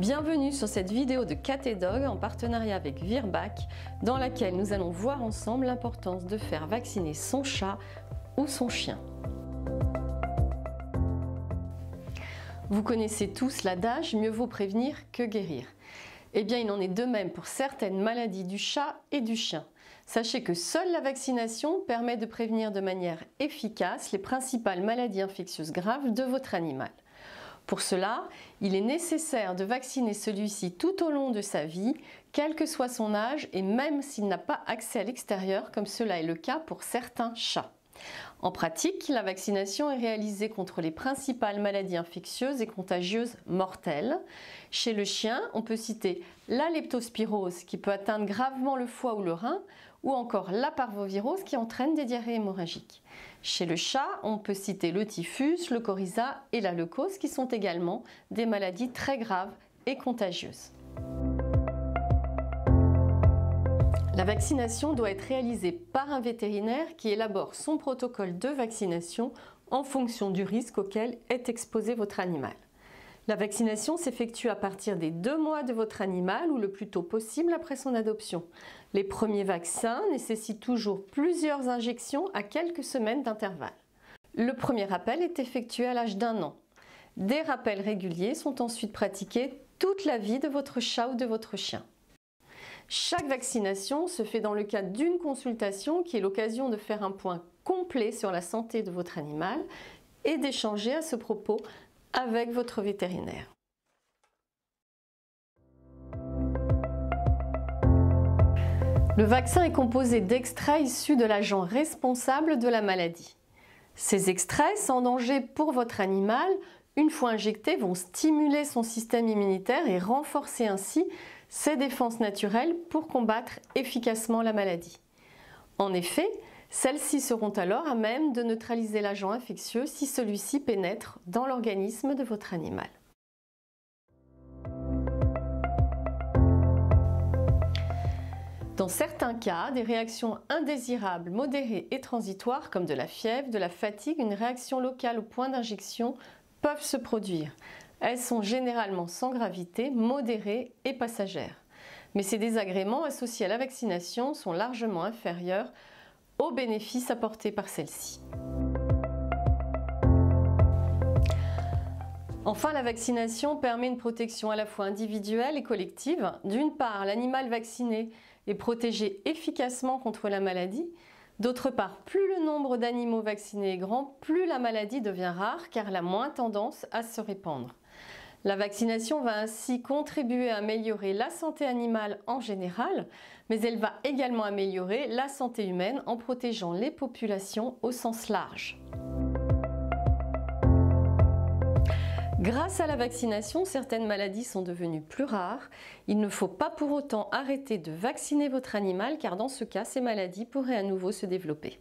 Bienvenue sur cette vidéo de Cat Dog en partenariat avec Virbac dans laquelle nous allons voir ensemble l'importance de faire vacciner son chat ou son chien. Vous connaissez tous l'adage mieux vaut prévenir que guérir. Eh bien, il en est de même pour certaines maladies du chat et du chien. Sachez que seule la vaccination permet de prévenir de manière efficace les principales maladies infectieuses graves de votre animal. Pour cela, il est nécessaire de vacciner celui-ci tout au long de sa vie, quel que soit son âge et même s'il n'a pas accès à l'extérieur comme cela est le cas pour certains chats. En pratique, la vaccination est réalisée contre les principales maladies infectieuses et contagieuses mortelles. Chez le chien, on peut citer la leptospirose qui peut atteindre gravement le foie ou le rein, ou encore la parvovirose qui entraîne des diarrhées hémorragiques. Chez le chat, on peut citer le typhus, le coryza et la leucose qui sont également des maladies très graves et contagieuses. La vaccination doit être réalisée par un vétérinaire qui élabore son protocole de vaccination en fonction du risque auquel est exposé votre animal. La vaccination s'effectue à partir des deux mois de votre animal ou le plus tôt possible après son adoption. Les premiers vaccins nécessitent toujours plusieurs injections à quelques semaines d'intervalle. Le premier rappel est effectué à l'âge d'un an. Des rappels réguliers sont ensuite pratiqués toute la vie de votre chat ou de votre chien. Chaque vaccination se fait dans le cadre d'une consultation qui est l'occasion de faire un point complet sur la santé de votre animal et d'échanger à ce propos avec votre vétérinaire. Le vaccin est composé d'extraits issus de l'agent responsable de la maladie. Ces extraits, sans danger pour votre animal, une fois injectés, vont stimuler son système immunitaire et renforcer ainsi ses défenses naturelles pour combattre efficacement la maladie. En effet, celles-ci seront alors à même de neutraliser l'agent infectieux si celui-ci pénètre dans l'organisme de votre animal. Dans certains cas, des réactions indésirables, modérées et transitoires, comme de la fièvre, de la fatigue, une réaction locale au point d'injection, peuvent se produire. Elles sont généralement sans gravité, modérées et passagères. Mais ces désagréments associés à la vaccination sont largement inférieurs aux bénéfices apportés par celle-ci. Enfin, la vaccination permet une protection à la fois individuelle et collective. D'une part, l'animal vacciné est protégé efficacement contre la maladie. D'autre part, plus le nombre d'animaux vaccinés est grand, plus la maladie devient rare car elle a moins tendance à se répandre. La vaccination va ainsi contribuer à améliorer la santé animale en général, mais elle va également améliorer la santé humaine en protégeant les populations au sens large. Grâce à la vaccination, certaines maladies sont devenues plus rares. Il ne faut pas pour autant arrêter de vacciner votre animal car dans ce cas, ces maladies pourraient à nouveau se développer.